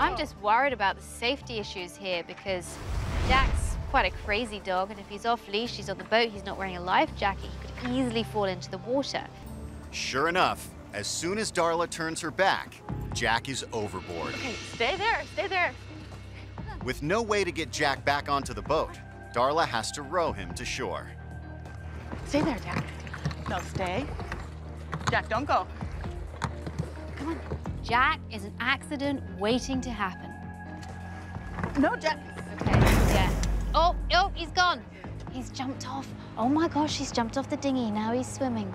I'm just worried about the safety issues here because Jack's quite a crazy dog, and if he's off leash, he's on the boat, he's not wearing a life jacket, he could easily fall into the water. Sure enough, as soon as Darla turns her back, Jack is overboard. Okay, stay there, stay there. With no way to get Jack back onto the boat, Darla has to row him to shore. Stay there, Jack. No, stay. Jack, don't go. Come on. Jack is an accident waiting to happen. No, Jack. Okay, yeah. Oh, oh, he's gone. He's jumped off. Oh my gosh, he's jumped off the dinghy. Now he's swimming.